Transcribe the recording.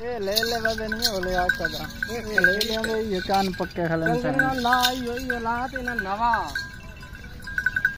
ए ले ले बदे नहीं ओले आ कदा ले ले ये कान पक्के खलन ना यो यो ला ते ना नवा।